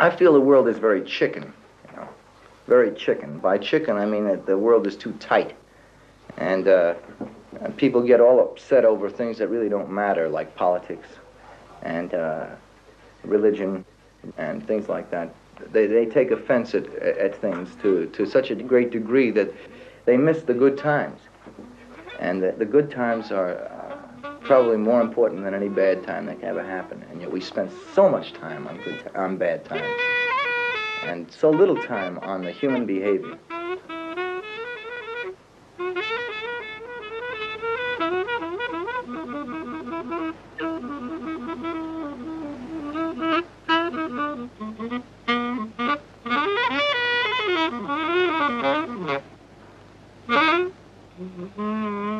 I feel the world is very chicken, you know, very chicken. By chicken, I mean that the world is too tight, and, uh, people get all upset over things that really don't matter, like politics and uh, religion and things like that. They, they take offense at, at things to, to such a great degree that they miss the good times. And the, the good times are probably more important than any bad time that can ever happen. And yet we spend so much time on good t- on bad times, and so little time on the human behavior. Mm-hmm.